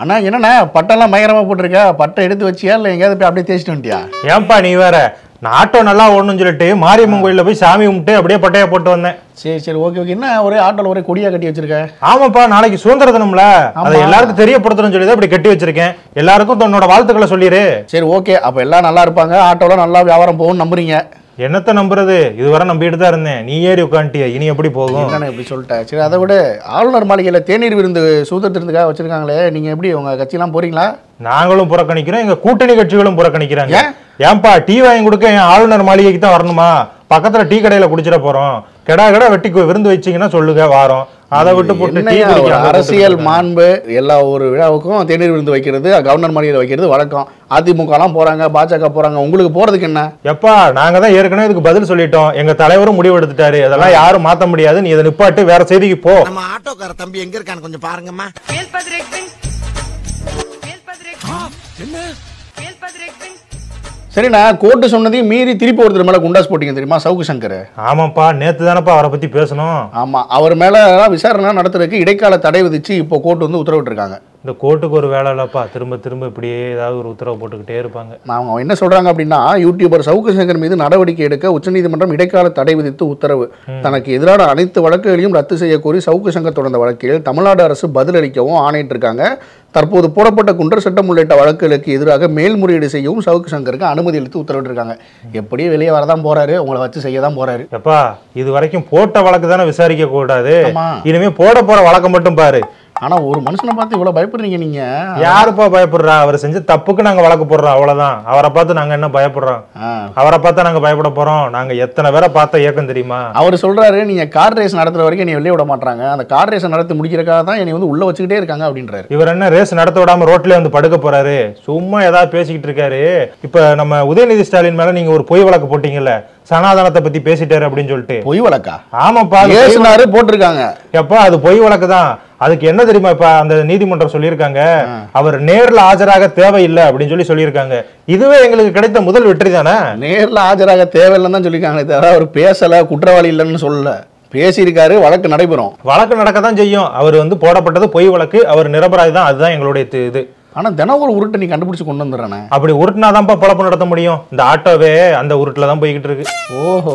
அண்ணா என்னண்ணா பட்டெல்லாம் பயங்கரமாக போட்டிருக்க? பட்டை எடுத்து வச்சியா? இல்லை எங்கேயாவது போய் அப்படியே தேய்ச்சிட்டு வந்துட்டியா? ஏன்பா நீ வேற? நான் ஆட்டோ நல்லா ஓடணும்னு சொல்லிட்டு மாரியம்மன் கோயில்ல போய் சாமி கும்பிட்டு அப்படியே பட்டையா போட்டு வந்தேன். சரி சரி ஓகே ஓகே. என்ன ஒரே ஆட்டோவில் ஒரே கொடியா கட்டி வச்சிருக்க? ஆமாப்பா நாளைக்கு சுதந்திர தினம்ல அதை எல்லாருக்கும் தெரியப்படுத்தணும்னு சொல்லி தான் இப்படி கட்டி வச்சிருக்கேன். எல்லாருக்கும் தன்னோட வாழ்த்துக்களை சொல்லிடு. சரி ஓகே. அப்போ எல்லாம் நல்லா இருப்பாங்க. ஆட்டோவில் நல்லா வியாபாரம் போகும்னு நம்புறீங்க. என்னத்த நம்புறது? இதுவரை நம்பிட்டு தான் இருந்தேன். நீ ஏறி உட்காந்துட்டிய இனி எப்படி போகும்? இப்படி சொல்லிட்டேன் சரி அதை விட ஆளுநர் மாளிகையில் தேநீர் விருந்து சுதந்திரத்துக்காக வச்சிருக்காங்களே நீங்கள் எப்படி உங்கள் கட்சியெல்லாம் போறீங்களா? நாங்களும் புறக்கணிக்கிறோம் எங்க கூட்டணி கட்சிகளும் புறக்கணிக்கிறாங்க. ஏன்? ஏன்பா டீ வாங்கி கொடுக்க என் ஆளுநர் மாளிகைக்கு தான் வரணுமா? பக்கத்துல டீ கடையில குடிச்சிட போறோம். கெடா கெடா வெட்டி விருந்து வச்சீங்கன்னா சொல்லுங்க வாரம். அதை விட்டு போட்டு அரசியல் மாண்பு எல்லா ஒரு விழாவுக்கும் தேநீர் விருந்து வைக்கிறது கவர்னர் மாளிகையில் வைக்கிறது வழக்கம். அதிமுகலாம் போறாங்க பாஜக போறாங்க உங்களுக்கு போறதுக்கு என்ன? எப்பா நாங்க தான் ஏற்கனவே இதுக்கு பதில் சொல்லிட்டோம். எங்க தலைவரும் முடிவு எடுத்துட்டாரு. அதெல்லாம் யாரும் மாத்த முடியாது. நீ இதை நிப்பாட்டு வேற செய்திக்கு போ. நம்ம ஆட்டோக்கார தம்பி எங்க இருக்கான்னு கொஞ்சம் பாருங்கம்மா. Veel சரிண்ணா கோர்ட்டு சொன்னதையும் மீறி திருப்பி ஒருத்தர் மேலே குண்டாஸ் போட்டீங்க தெரியுமா சவுக்கு சங்கர்? ஆமாப்பா நேத்து தானப்பா அவரை பத்தி பேசணும். ஆமாம் அவர் மேலே விசாரணை நடத்துறதுக்கு இடைக்கால தடை விதிச்சு இப்போ கோர்ட் வந்து உத்தரவிட்டிருக்காங்க. இந்த கோர்ட்டுக்கு ஒரு வேலை இல்லப்பா. திரும்ப திரும்ப இப்படியே ஏதாவது ஒரு உத்தரவு போட்டுக்கிட்டே இருப்பாங்க. அவங்க என்ன சொல்றாங்க அப்படின்னா யூடியூபர் சவுக்கு சங்கர் மீது நடவடிக்கை எடுக்க உச்சநீதிமன்றம் இடைக்கால தடை விதித்து உத்தரவு. தனக்கு எதிரான அனைத்து வழக்குகளையும் ரத்து செய்ய கோரி சவுக்கு சங்கர் தொடர்ந்த வழக்கில் தமிழ்நாடு அரசு பதிலளிக்கவும் ஆணையிட்டிருக்காங்க. தற்போது போடப்பட்ட குண்டர் சட்டம் உள்ளிட்ட வழக்குகளுக்கு எதிராக மேல்முறையீடு செய்யவும் சவுக்கு சங்கருக்கு அனுமதி அளித்து உத்தரவிட்டிருக்காங்க. எப்படியும் வெளியே வரதான் போறாரு உங்களை வச்சு செய்ய தான் போறாரு. எப்பா இது வரைக்கும் போட்ட வழக்கு தானே விசாரிக்க கூடாது. இனிமே போட போற வழக்க மட்டும் பாரு. ஆனா ஒரு மனுஷனை பார்த்து இவ்வளவு பயப்படுறீங்க நீங்க? யாருப்பா பயப்படுறா? அவர் செஞ்ச தப்புக்கு நாங்க வழக்கு போடுறோம் அவ்வளவுதான். அவரை பார்த்து நாங்க என்ன பயப்படுறோம். அவரை பார்த்தா நாங்க பயப்பட போறோம். நாங்க எத்தனை பேரை பார்த்த இயக்கம் தெரியுமா? அவர் சொல்றாரு நீங்க கார் ரேஸ் நடத்துற வரைக்கும் என்னை வெளியே விட மாட்டாங்க. அந்த கார் ரேஸ் நடத்தி முடிக்கிறக்காக தான் என்னை வந்து உள்ள வச்சுக்கிட்டே இருக்காங்க அப்படின்றாரு. இவர் என்ன ரேஸ் நடத்த விடாம ரோட்ல வந்து படுக்க போறாரு? சும்மா ஏதாவது பேசிக்கிட்டு இருக்காரு? இப்ப நம்ம உதயநிதி ஸ்டாலின் மேல நீங்க ஒரு பொய் வழக்கு போட்டீங்கல்ல சனாதனத்தை பத்தி பேசிட்டாரு அப்படின்னு சொல்லிட்டு. பொய் வழக்கா? ஆமாப்பா ஏசுனாரு போட்டிருக்காங்க. எப்பா அது பொய் வழக்கு தான் அதுக்கு என்ன தெரியுமா இப்ப அந்த நீதிமன்றம் சொல்லியிருக்காங்க? அவர் நேர்ல ஆஜராக தேவையில்லை அப்படின்னு சொல்லி சொல்லியிருக்காங்க. இதுவே எங்களுக்கு கிடைத்த முதல் வெற்றி தானே? நேர்ல ஆஜராக தேவையில்லைன்னு தான் சொல்லியிருக்காங்களே தவிர அவர் பேசல குற்றவாளி இல்லைன்னு சொல்லல. பேசியிருக்காரு வழக்கு நடைபெறும். வழக்கு நடக்க தான் செய்யும். அவர் வந்து போடப்பட்டது பொய் வழக்கு அவர் நிரபராதி தான் அதுதான் எங்களுடைய இது. ஆனா தினம் ஒரு உருட்டை நீ கண்டுபிடிச்சு கொண்டு வந்துடுறானே. அப்படி உருட்டுனாதான்ப்பா பொழப்பு நடத்த முடியும். இந்த ஆட்டோவே அந்த உருட்டுல தான் போய்கிட்டு இருக்கு. ஓஹோ.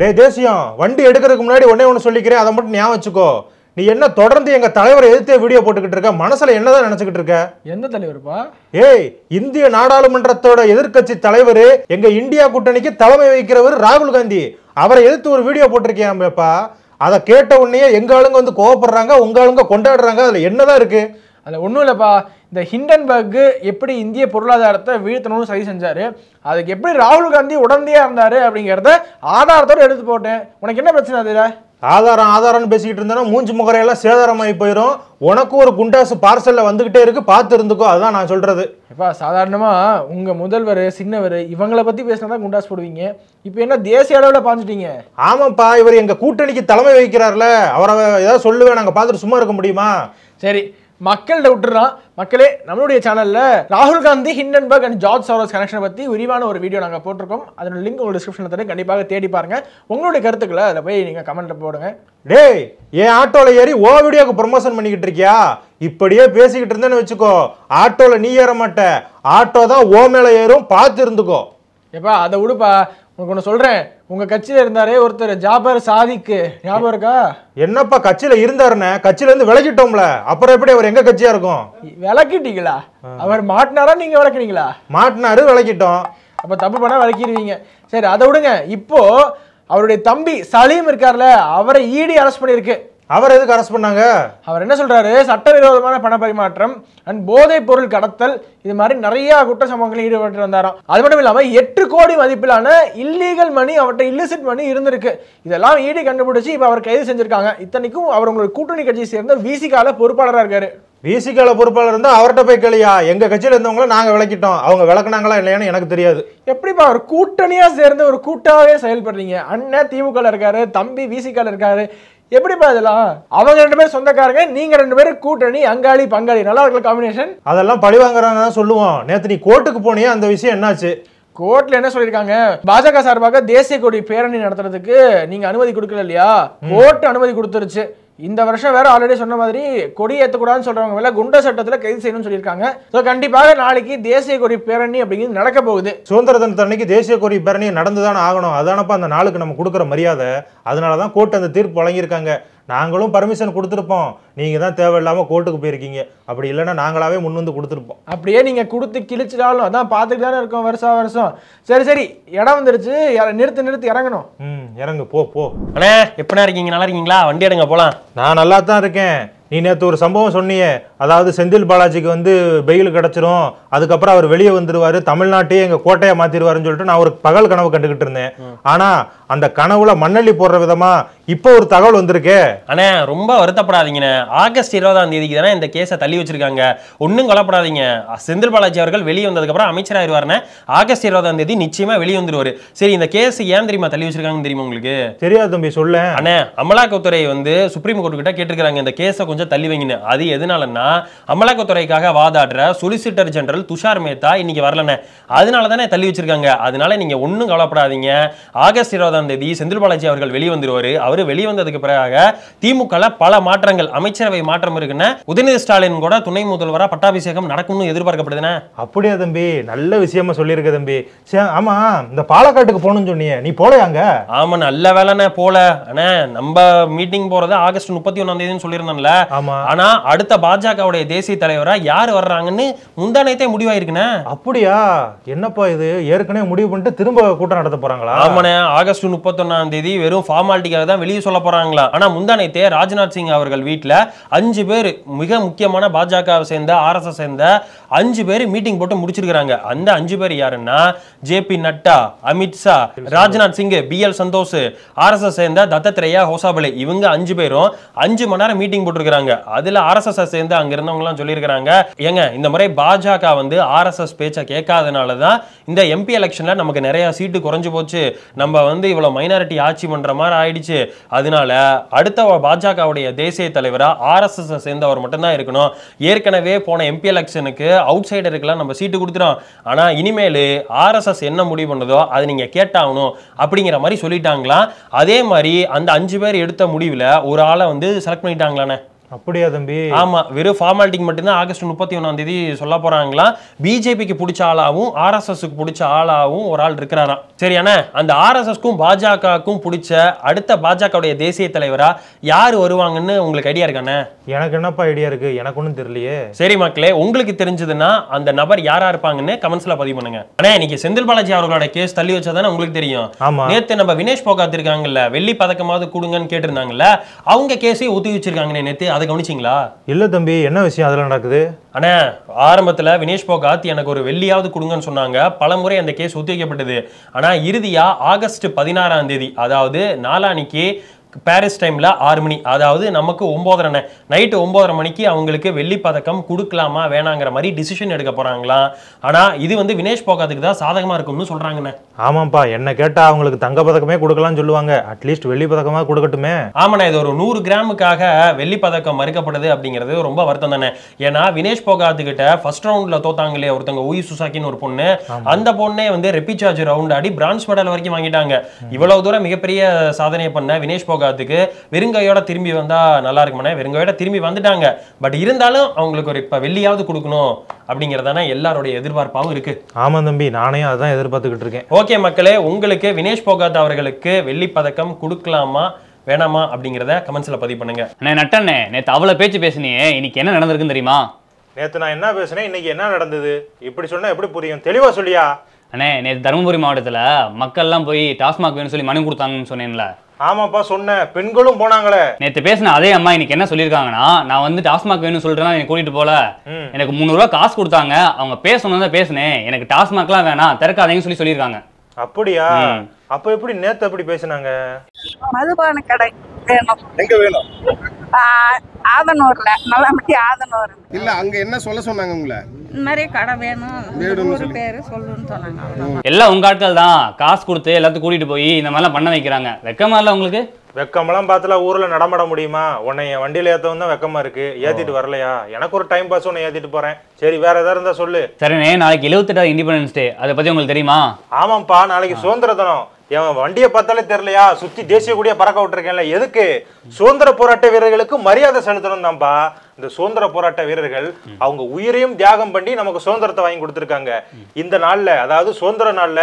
டேய் தேசியம் வண்டி எடுக்கிறதுக்கு முன்னாடி ஒண்ணே ஒன்று சொல்லிக்கிறேன் அதை மட்டும் ஞாபகம் வச்சுக்கோ. நீ என்ன தொடர்ந்து எங்க தலைவரை எதிர்த்தே வீடியோ போட்டுக்கிட்டு இருக்க? மனசுல என்னதான் நினைச்சுக்கிட்டு இருக்க? எந்த தலைவர்ப்பா? ஏய் இந்திய நாடாளுமன்றத்தோட எதிர்க்கட்சி தலைவர் எங்க இந்தியா கூட்டணிக்கு தலைமை வகிக்கிறவர் ராகுல் காந்தி. அவரை எதிர்த்து ஒரு வீடியோ போட்டிருக்கியாம்பேப்பா அதை கேட்ட உடனே எங்க ஆளுங்க வந்து கோவப்படுறாங்க உங்க ஆளுங்க கொண்டாடுறாங்க அதுல என்னதான் இருக்கு? அதில் ஒன்றும் இல்லைப்பா. இந்த ஹிண்டன்பர்க் எப்படி இந்திய பொருளாதாரத்தை வீழ்த்தணும்னு சரி செஞ்சாரு அதுக்கு எப்படி ராகுல் காந்தி உடந்தையா இருந்தாரு அப்படிங்கிறத ஆதாரத்தோட எடுத்து போட்டேன். உனக்கு என்ன பிரச்சனை அதுல? ஆதாரம் ஆதாரம்னு பேசிக்கிட்டு இருந்தா மூஞ்சி முகரையெல்லாம் சேதாரமாகி போயிடும் உனக்கும் ஒரு குண்டாசு பார்சல்ல வந்துகிட்டே இருக்கு பார்த்து இருந்துக்கோ அதான் நான் சொல்றது. எப்பா சாதாரணமா உங்க முதல்வர் சின்னவர் இவங்கள பத்தி பேசினா தான் குண்டாஸ் போடுவீங்க. இப்போ என்ன தேசிய அளவுல பாஞ்சிட்டீங்க? ஆமாப்பா இவர் எங்க கூட்டணிக்கு தலைமை வகிக்கிறார்ல அவரை ஏதாவது சொல்லுவேன் நாங்க பார்த்துட்டு சும்மா இருக்க முடியுமா? சரி மக்கள்கிட்ட விட்டுறான். மக்களே நம்மளுடைய சேனல்ல ராகுல் Gandhi Hindenburg and George Soros கனெக்ஷனை பத்தி விரிவான ஒரு வீடியோ நாங்க போட்டிருக்கோம். அதோட லிங்க் உங்க டிஸ்கிரிப்ஷனில் தரேன் கண்டிப்பாக தேடி பாருங்க. உங்களுடைய கருத்துக்களை அதில் போய் நீங்க கமெண்ட்ல போடுங்க. டேய் என் ஆட்டோல ஏறி ஓ வீடியோக்கு ப்ரொமோஷன் பண்ணிக்கிட்டு இருக்கியா? இப்படியே பேசிக்கிட்டு இருந்தேன்னு வச்சுக்கோ. ஆட்டோல நீ ஏற மாட்ட. ஆட்டோ தான் ஓ மேல ஏறும். பார்த்து இருந்துக்கோ ஏப்பா அதை விடுப்பா. உனக்கு ஒன்று சொல்றேன். உங்க கட்சியில இருந்தாரே ஒருத்தர் ஜாபர் சாதிக்கு. ஞாபகம் இருக்கா? என்னப்பா கட்சியில இருந்தாருன்னு? கட்சியில இருந்து விலகிட்டோம்ல. அப்புறம் எப்படி அவர் எங்க கட்சியா இருக்கும்? விளக்கிட்டீங்களா அவர் மாட்டினாரா நீங்க விளக்குனீங்களா? மாட்டினாரு விலகிட்டோம் அப்ப தப்பு பண்ணா விளக்கிடுவீங்க. சரி அதை விடுங்க. இப்போ அவருடைய தம்பி சலீம் இருக்கார்ல அவரை ஈடி அரெஸ்ட் பண்ணியிருக்கு. அவர் எதுக்கு அரெஸ்ட் பண்ணாங்க? அவர் என்ன சொல்றாரு? சட்டவிரோதமான பண பரிமாற்றம் அண்ட் போதைப் பொருள் கடத்தல் இது மாதிரி நிறைய குற்ற சம்பவங்களில் ஈடுபட்டு வந்தாராம். அது மட்டும் இல்லாம எட்டு கோடி மதிப்பிலான இல்லீகல் மணி அவர்கிட்ட இல்லிசிட் மணி இருந்திருக்கு. இதெல்லாம் ஈடி கண்டுபிடிச்சு இப்ப அவர் கைது செஞ்சிருக்காங்க. இத்தனைக்கும் அவர் உங்களுடைய கூட்டணி கட்சியை சேர்ந்த விசிகால பொறுப்பாளரா இருக்காரு. விசிகால பொறுப்பாளர் இருந்தா அவர்கிட்ட போய் கேளியா எங்க கட்சியில இருந்தவங்கள நாங்க விளக்கிட்டோம். அவங்க விளக்குனாங்களா இல்லையான்னு எனக்கு தெரியாது. எப்படிப்பா ஒரு கூட்டணியா சேர்ந்து ஒரு கூட்டாவே செயல்படுறீங்க? அண்ணன் திமுக இருக்காரு தம்பி விசிகால இருக்காரு. எப்படிப்பா இதெல்லாம்? அவங்க ரெண்டு பேரும் சொந்தக்காரங்க நீங்க ரெண்டு பேரும் கூட்டணி அங்காளி பங்காளி. நல்லா இருக்கல காம்பினேஷன் அதெல்லாம் பழி வாங்குறாங்க தான் சொல்லுவோம். நேத்து நீ கோர்ட்டுக்கு போனியே அந்த விஷயம் என்னாச்சு? கோர்ட்ல என்ன சொல்லியிருக்காங்க? பாஜக சார்பாக தேசிய கொடி பேரணி நடத்துறதுக்கு நீங்க அனுமதி கொடுக்கல இல்லையா? கோர்ட் அனுமதி கொடுத்துருச்சு. இந்த வருஷம் வேற ஆல்ரெடி சொன்ன மாதிரி கொடி ஏற்றக்கூடாதுன்னு சொல்றவங்க மேல குண்ட சட்டத்துல கைது செய்யணும்னு சொல்லியிருக்காங்க. ஸோ கண்டிப்பாக நாளைக்கு தேசிய கொடி பேரணி அப்படிங்கிறது நடக்க போகுது. சுதந்திர தினத்து அன்னைக்கு தேசிய கொடி பேரணி நடந்துதானே ஆகணும். அதானப்பா அந்த நாளுக்கு நம்ம கொடுக்குற மரியாதை. அதனால தான் கோர்ட் அந்த தீர்ப்பு வழங்கியிருக்காங்க. நாங்களும் பர்மிஷன் கொடுத்துருப்போம். நீங்கள் தான் தேவையில்லாமல் கோர்ட்டுக்கு போயிருக்கீங்க. அப்படி இல்லைன்னா நாங்களாவே முன் வந்து கொடுத்துருப்போம். அப்படியே நீங்க கொடுத்து கிழிச்சிட்டாலும் அதான் பார்த்துட்டு தானே இருக்கோம் வருஷம் வருஷம். சரி சரி இடம் வந்துருச்சு. நிறுத்து நிறுத்து இறங்கணும். ம் இறங்கு போ போ. அண்ணே எப்படிண்ணா இருக்கீங்க? நல்லா இருக்கீங்களா? வண்டி எடுங்க போலாம். நான் நல்லா தான் இருக்கேன். நீ நேற்று ஒரு சம்பவம் சொன்னியே. அதாவது செந்தில் பாலாஜிக்கு வந்து பெயில் கிடச்சிரும். அதுக்கப்புறம் அவர் வெளியே வந்துருவாரு. தமிழ்நாட்டையே எங்க கோட்டையை மாத்திருவாருன்னு சொல்லிட்டு நான் ஒரு பகல் கனவு கண்டுகிட்டு இருந்தேன். ஆனா அந்த கனவுல மண்ணள்ளி போடுற விதமா இப்போ ஒரு தகவல் வந்திருக்கே. அண்ணே ரொம்ப வருத்தப்படாதீங்கண்ணே. ஆகஸ்ட் இருபதாம் தேதிக்கு தானே இந்த கேஸை தள்ளி வச்சிருக்காங்க. ஒன்றும் கொல்லப்படாதீங்க செந்தில் பாலாஜி அவர்கள் வெளியே வந்ததுக்கப்புறம் அமைச்சராயிருவாருண்ணே ஆகஸ்ட் இருபதாம் தேதி நிச்சயமா வெளியே வந்துருவாரு. சரி இந்த கேஸ் ஏன் தெரியுமா தள்ளி வச்சிருக்காங்கன்னு தெரியுமா உங்களுக்கு? தெரியாது தம்பி சொல்ல அண்ணே அமலாக்கத்துறை வந்து சுப்ரீம் கோர்ட் கிட்ட கேட்டிருக்காங்க இந்த கேஸை கொஞ்சம் தள்ளி வைங்கன்னு. அது எதனாலன்னா அமலாக்கத்துறைக்காக வாதாடுற சொலிசிட்டர் ஜெனரல் துஷார் மேத்தா இன்னைக்கு வரலண்ணே. அதனால தானே தள்ளி வச்சிருக்காங்க. அதனால நீங்க ஒன்றும் கவலைப்படாதீங்க. ஆகஸ்ட் இருபதாம் தேதி செந்தில் பாலாஜி அவர்கள் வெளியே வந்துருவாரு அவர் வெளியே வந்ததுக்கு பிறகு திமுகல பல மாற்றங்கள் அமைச்சரவை மாற்றம் இருக்குன்னு உதயநிதி ஸ்டாலின் கூட துணை முதல்வரா பட்டாபிஷேகம் நடக்கும்னு எதிர்பார்க்கப்படுதுண்ணே. அப்படியா தம்பி. நல்ல விஷயமா சொல்லியிருக்க தம்பி. சே ஆமா இந்த பாலக்காட்டுக்கு போகணும்னு சொன்னியே நீ போலையாங்க ஆமா நல்ல வேலைண்ணே போல. அண்ணே நம்ம மீட்டிங் போறது ஆகஸ்ட் முப்பத்தி ஒன்னாம் தேதின்னு சொல்லியிருந்தோம்ல ஆமா. ஆனா அடுத்த பாஜகவுடைய தேசிய தலைவரா யார் வர்றாங்கன்னு முந்தானத்தே முடிவாயிருக்குண்ணே. அப்படியா? என்னப்பா இது? ஏற்கனவே முடிவு பண்ணிட்டு திரும்ப கூட்டம் நடத்த போறாங்களா? ஆமாண்ணே ஆகஸ்ட் முப்பத்தொன்னாம் தேதி வெறும் ஃபார்மாலிட்டிக்காக தான் வெளியே சொல்ல போறாங்களா? ஆனா முந்தானத்தே ராஜ்நாத் சிங் அவர்கள் வீட்ல அஞ்சு பேர் மிக முக்கியமான பாஜகவை சேர்ந்த ஆர்எஸ்எஸ் சேர்ந்த அஞ்சு பேர் மீட்டிங் போட்டு முடிச்சிருக்காங்க அந்த அஞ்சு பேர் யாருன்னா J P Nadda Amit Shah Rajnath Singh B L Santosh RSS சேர்ந்த தத்தத்ரேயா ஹோசாபலே இவங்க அஞ்சு பேரும் அஞ்சு மணி நேரம் மீட்டிங் போட்டிருக்காங்க அதுல ஆர்எஸ்எஸ் சேர்ந்து அங்க இருந்தவங்க எல்லாம் சொல்லியிருக்காங்க ஏங்க இந்த முறை பாஜக வந்து ஆர்எஸ்எஸ் பேச்சை கேட்காதனால தான் இந்த எம்பி எலெக்ஷன்ல நமக்கு நிறைய சீட்டு குறைஞ்சு போச்சு. நம்ம வந்து இவ்வளவு மைனாரிட்டி ஆட்சி பண்ற மாதிரி ஆயிடுச்சு. அதனால அடுத்த பாஜகவுடைய தேசிய தலைவரா ஆர்எஸ்எஸ் சேர்ந்தவர் மட்டும்தான் இருக்கணும். ஏற்கனவே போன எம்பி எலெக்ஷனுக்கு அவுட் சைடருக்கெல்லாம் நம்ம சீட்டு கொடுத்துறோம் ஆனா இனிமேல் ஆர்எஸ்எஸ் என்ன முடிவு பண்ணுதோ அது நீங்க கேட்டாகணும் அப்படிங்கிற மாதிரி சொல்லிட்டாங்களாம். அதே மாதிரி அந்த அஞ்சு பேர் எடுத்த முடிவில் ஒரு ஆளை வந்து செலக்ட் பண்ணிட்டாங்களாண்ணே அப்படியா தம்பி? ஆமா வெறும் ஃபார்மாலிட்டிக்கு மட்டும்தான் ஆகஸ்ட் முப்பத்தி ஒன்னாம் தேதி சொல்ல போறாங்களா பிஜேபிக்கு பிடிச்ச ஆளாவும் ஆர்எஸ்எஸ்க்கு பிடிச்ச ஆளாவும் ஒரு ஆள் இருக்கிறாராம். சரியாண்ணே? அந்த ஆர்எஸ்எஸ்க்கும் பாஜகவுக்கும் பிடிச்ச அடுத்த பாஜகவுடைய தேசிய தலைவரா யார் வருவாங்கன்னு உங்களுக்கு ஐடியா இருக்கானே எனக்கு என்னப்பா ஐடியா இருக்கு? எனக்கு ஒன்றும் தெரியலையே. சரி மக்களே உங்களுக்கு தெரிஞ்சதுன்னா அந்த நபர் யாரா இருப்பாங்கன்னு கமெண்ட்ஸ்ல பதிவு பண்ணுங்க. அண்ணா இன்னைக்கு செந்தில் பாலாஜி அவர்களோட கேஸ் தள்ளி வச்சாதானே உங்களுக்கு தெரியும். நேத்து நம்ம வினேஷ் போகாத் இருக்காங்கல்ல வெள்ளி பதக்கமாவது கொடுங்கன்னு கேட்டிருந்தாங்கல்ல அவங்க கேஸையும் ஒத்தி வச்சிருக்காங்கண்ணே நேத்து. அதை கவனிச்சிங்களா? இல்ல தம்பி என்ன விஷயம் அதுல நடக்குது? அண்ணா ஆரம்பத்துல வினேஷ் போகாத் எனக்கு ஒரு வெள்ளியாவது கொடுங்கன்னு சொன்னாங்க. பலமுறை அந்த கேஸ் ஒத்திவைக்கப்பட்டது. ஆனா இறுதியா ஆகஸ்ட் பதினாறாம் தேதி அதாவது நாளானிக்கு பாரிஸ் டைம்ல ஆறு மணி அதாவது நமக்கு ஒன்பதரை நைட்டு ஒன்பதரை மணிக்கு அவங்களுக்கு வெள்ளி பதக்கம் கொடுக்கலாமா வேணாங்கிற மாதிரி டிசிஷன் எடுக்க போறாங்களாம் ஆனா இது வந்து வினேஷ் போகாத்துக்கு தான் சாதகமா இருக்கும்னு சொல்றாங்கண்ணே. ஆமாப்பா என்ன கேட்டா அவங்களுக்கு தங்க பதக்கமே கொடுக்கலாம்னு சொல்லுவாங்க. அட்லீஸ்ட் வெள்ளி பதக்கமா கொடுக்கட்டுமே. ஆமாண்ணா இது ஒரு நூறு கிராமுக்காக வெள்ளி பதக்கம் மறுக்கப்படுது அப்படிங்கிறது ரொம்ப வருத்தம் தானே ஏன்னா வினேஷ் போகாத்து கிட்ட ஃபர்ஸ்ட் ரவுண்ட்ல தோத்தாங்க இல்லையா ஒருத்தங்க உயி சுசாக்கின்னு ஒரு பொண்ணு. அந்த பொண்ணே வந்து ரெப்பிச்சார்ஜ் ரவுண்ட் ஆடி பிரான்ஸ் மெடல் வரைக்கும் வாங்கிட்டாங்க. இவ்வளவு தூரம் மிகப்பெரிய சாதனை பண்ண வினேஷ் போகாத்துக்கு வெறுங்கையோட திரும்பி வந்தா நல்லா இருக்குமாண்ணே? வெறுங்கையோட திரும்பி வந்துட்டாங்க. பட் இருந்தாலும் அவங்களுக்கு ஒரு இப்ப வெள்ளியாவது கொடுக்கணும் அப்படிங்கறதானே எல்லாருடைய எதிர்பார்ப்பாகவும் இருக்கு. ஆமா தம்பி நானே அதான் எதிர்பார்த்துக்கிட்டு இருக்கேன். ஓகே மக்களே உங்களுக்கு வினேஷ் போகாத் அவர்களுக்கு வெள்ளி பதக்கம் கொடுக்கலாமா வேணாமா அப்படிங்கிறத கமெண்ட்ஸ்ல பதிவு பண்ணுங்க. அண்ணே நட்டண்ணே நேத்து அவ்வளவு பேச்சு பேசுனியே இன்னைக்கு என்ன நடந்திருக்குன்னு தெரியுமா? நேத்து நான் என்ன பேசுனேன் இன்னைக்கு என்ன நடந்தது? இப்படி சொன்னா எப்படி புரியும்? தெளிவா சொல்லியா? அண்ணே நேத்து தருமபுரி மாவட்டத்துல மக்கள்லாம் போய் டாஸ்மாக் வேணும்னு சொல்லி மனு கொடுத்தாங்கன்னு சொன்னேன்ல. ஆமாப்பா சொன்னேன். பெண்களும் போனாங்களே. நேத்து பேசின அதே அம்மா இன்னைக்கு என்ன சொல்லியிருக்காங்கன்னா நான் வந்து டாஸ்மாக் வேணும்னு சொல்லிட்டு தான் என்னை கூட்டிட்டு போல. எனக்கு முந்நூறுரூவா காசு கொடுத்தாங்க. அவங்க பேசணும் தான் பேசினேன். எனக்கு டாஸ்மாக்லாம் வேணாம் திறக்காதீங்கன்னு சொல்லி சொல்லியிருக்காங்க. அப்படியா. அப்ப எப்படி நேத்து எப்படி பேசுனாங்க? மதுபான கடை வேணும். எங்க வேணும்? ஆதனூர்ல. நல்லாமட்டி ஆதனூர். இல்ல அங்க என்ன சொல்ல சொன்னாங்க உங்களை? மாதிரி கடை வேணும். பேரு சொல்லுன்னு சொன்னாங்க. எல்லாம் உங்க ஆட்கள் தான். காசு கொடுத்து எல்லாத்தையும் கூட்டிட்டு போய் இந்த மாதிரிலாம் பண்ண வைக்கிறாங்க. வெக்கமா இல்ல உங்களுக்கு? வெக்கமெல்லாம் பார்த்துல ஊர்ல நடமாட முடியுமா? உன்னை என் வண்டியில தான் வெக்கமா இருக்கு. ஏத்திட்டு வரலையா? எனக்கு ஒரு டைம் பாஸ் உன்னை ஏத்திட்டு போறேன். சரி வேற ஏதாவது இருந்தா சொல்லு. சரிண்ணே நாளைக்கு எழுபத்தெட்டாவது இண்டிபெண்டன்ஸ் டே அதை பத்தி உங்களுக்கு தெரியுமா? ஆமாப்பா நாளைக்கு சுதந்திர தினம். என் வண்டியை பார்த்தாலே தெரியலையா? சுத்தி தேசிய கொடியை பறக்க விட்டுருக்கேன்ல. எதுக்கு? சுதந்திர போராட்ட வீரர்களுக்கு மரியாதை செலுத்தணும் தான்ப்பா இந்த சுதந்திர போராட்ட வீரர்கள் அவங்க உயிரையும் தியாகம் பண்ணி நமக்கு சுதந்திரத்தை வாங்கி கொடுத்துருக்காங்க. இந்த நாள்ல அதாவது சுதந்திர நாள்ல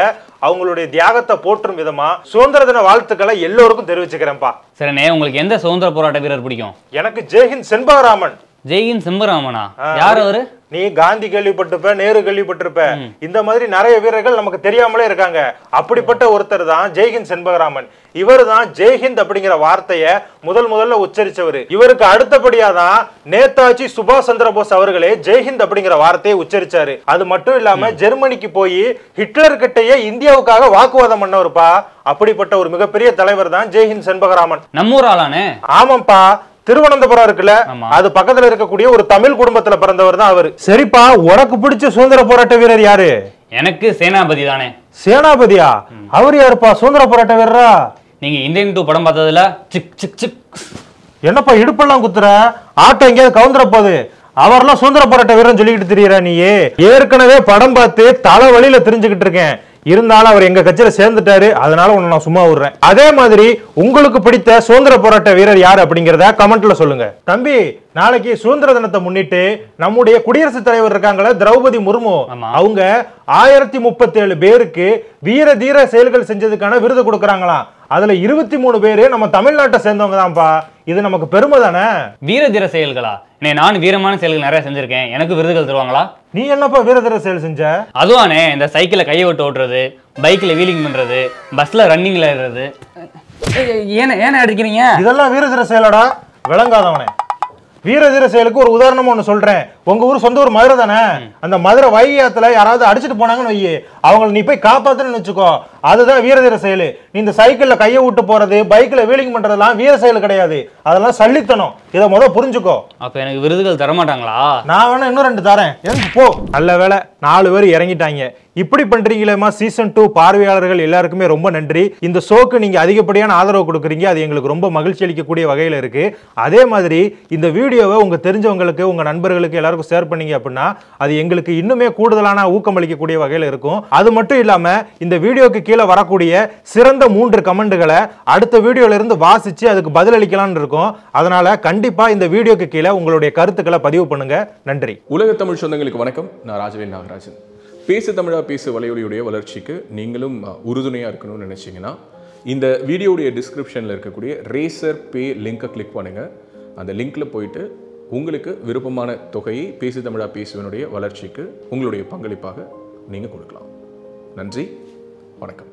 அவங்களுடைய தியாகத்தை போற்றும் விதமா சுதந்திர தின வாழ்த்துக்களை எல்லோருக்கும் தெரிவிச்சுக்கிறேன்ப்பா சரிண்ணே உங்களுக்கு எந்த சுதந்திர போராட்ட வீரர் பிடிக்கும்? எனக்கு ஜெய்ஹிந்த் செண்பகராமன். ஜெய்ஹிந்த் சிம்பராமனா? யார் அவரு? நீ காந்தி கேள்விப்பட்டிருப்ப நேரு கேள்விப்பட்டிருப்ப. இந்த மாதிரி நிறைய வீரர்கள் நமக்கு தெரியாமலே இருக்காங்க. அப்படிப்பட்ட ஒருத்தர் தான் ஜெய்ஹிந்த் செண்பகராமன் இவர் தான் ஜெய்ஹிந்த் அப்படிங்கிற வார்த்தைய முதல் முதல்ல உச்சரிச்சவர். இவருக்கு அடுத்தபடியா தான் நேதாஜி சுபாஷ் சந்திர போஸ் அவர்களே ஜெய்ஹிந்த் அப்படிங்கிற வார்த்தையை உச்சரிச்சாரு. அது மட்டும் இல்லாம ஜெர்மனிக்கு போய் ஹிட்லர் கிட்டயே இந்தியாவுக்காக வாக்குவாதம் பண்ணவருப்பா. அப்படிப்பட்ட ஒரு மிகப்பெரிய தலைவர் தான் ஜெய்ஹிந்த் செண்பகராமன் நம்ம ஊர் ஆளானே? ஆமாப்பா திருவனந்தபுரம் இருக்குல்ல. அது பக்கத்துல இருக்கக்கூடிய ஒரு தமிழ் குடும்பத்துல பிறந்தவர் தான் அவரு. சரிப்பா உனக்கு பிடிச்ச சுதந்திர போராட்ட வீரர் யாரு? எனக்கு சேனாபதி தானே. சேனாபதியா? அவர் யாருப்பா? சுதந்திர போராட்ட வீரரா? நீங்க இந்தியன் டூ படம் பார்த்ததுல சிக் சிக் சிக். என்னப்பா இடுப்பெல்லாம் குத்துற? ஆட்டோ எங்கேயாவது கவுந்துற போகுது அவர்லாம் சுதந்திர போராட்ட வீரன் சொல்லிக்கிட்டு திரியற நீயே. ஏற்கனவே படம் பார்த்து தலை வழியில தெரிஞ்சுக்கிட்டு இருக்கேன். இருந்தாலும் அவர் எங்க கட்சியில சேர்ந்துட்டாரு அதனால உன்னை நான் சும்மா விடுறேன். அதே மாதிரி உங்களுக்கு பிடித்த சுதந்திர போராட்ட வீரர் யார் அப்படிங்கறத கமெண்ட்ல சொல்லுங்க. தம்பி நாளைக்கு சுதந்திர தினத்தை முன்னிட்டு நம்முடைய குடியரசுத் தலைவர் இருக்காங்களே திரௌபதி முர்மு. அவங்க ஆயிரத்தி முப்பத்தி ஏழு பேருக்கு வீர தீர செயல்கள் செஞ்சதுக்கான விருது கொடுக்கறாங்களாம். அதுல இருபத்தி மூணு பேரு நம்ம தமிழ்நாட்டை சேர்ந்தவங்க தான்ப்பா இது நமக்கு பெருமை தானே? வீர தீர செயல்களா? நே நான் வீரமான செயல்கள் நிறைய செஞ்சிருக்கேன். எனக்கு விருதுகள் தருவாங்களா? நீ என்னப்பா வீர தீர செயல் செஞ்ச? அதுவானே இந்த சைக்கிளை கையை விட்டு ஓட்டுறது பைக்ல வீலிங் பண்றது பஸ்ல ரன்னிங்ல ஏறுறது. ஏன ஏன அடிக்கிறீங்க? இதெல்லாம் வீர தீர செயலடா. விளங்காதவனே. வீர தீர செயலுக்கு ஒரு உதாரணம் ஒண்ணு சொல்றேன். உங்க ஊர் சொந்த ஊர் மதுரை தானே? அந்த மதுரை வைகையாத்துல யாராவது அடிச்சிட்டு போனாங்கன்னு வையி. அவங்கள நீ போய் காப்பாத்துன்னு வச்சுக்கோ. அதுதான் வீர தீர செயல். நீ இந்த சைக்கிள்ல கையை விட்டு போறது பைக்ல வீலிங் பண்றதெல்லாம் வீர செயல் கிடையாது. அதெல்லாம் சல்லித்தனம். இதை முத புரிஞ்சுக்கோ. அப்ப எனக்கு விருதுகள் தர மாட்டாங்களா நான் வேணா இன்னும் ரெண்டு தரேன். எழுந்து போ. நல்ல வேளை நாலு பேர் இறங்கிட்டாங்க. இப்படி பண்றீங்களேமா சீசன் டூ பார்வையாளர்கள் எல்லாருக்குமே ரொம்ப நன்றி. இந்த ஷோக்கு நீங்க அதிகப்படியான ஆதரவு கொடுக்குறீங்க. அது எங்களுக்கு ரொம்ப மகிழ்ச்சி அளிக்கக்கூடிய வகையில இருக்கு. அதே மாதிரி இந்த வீடியோவை உங்க தெரிஞ்சவங்களுக்கு உங்க நண்பர்களுக்கு எல்லாருக்கும் ஷேர் பண்ணீங்க அப்படின்னா அது எங்களுக்கு இன்னுமே கூடுதலான ஊக்கம் அளிக்கக்கூடிய வகையில இருக்கும். அது மட்டும் இல்லாமல் இந்த வீடியோக்கு கீழே வரக்கூடிய சிறந்த மூன்று கமெண்ட்டுகளை அடுத்த வீடியோவிலிருந்து வாசித்து அதுக்கு பதிலளிக்கலான்னு இருக்கும். அதனால் கண்டிப்பாக இந்த வீடியோக்கு கீழே உங்களுடைய கருத்துக்களை பதிவு பண்ணுங்கள் நன்றி. உலக தமிழ் சொந்தங்களுக்கு வணக்கம். நான் ராஜவேல் நாகராஜன். பேசு தமிழா பேசு வலையொலியுடைய வளர்ச்சிக்கு நீங்களும் உறுதுணையாக இருக்கணும்னு நினச்சிங்கன்னா இந்த வீடியோடைய டிஸ்கிரிப்ஷனில் இருக்கக்கூடிய ரேசர் பே லிங்க்கை கிளிக் பண்ணுங்கள் அந்த லிங்கில் போயிட்டு உங்களுக்கு விருப்பமான தொகையை பேசு தமிழா பேசுவனுடைய வளர்ச்சிக்கு உங்களுடைய பங்களிப்பாக நீங்கள் கொடுக்கலாம். நன்றி வணக்கம்.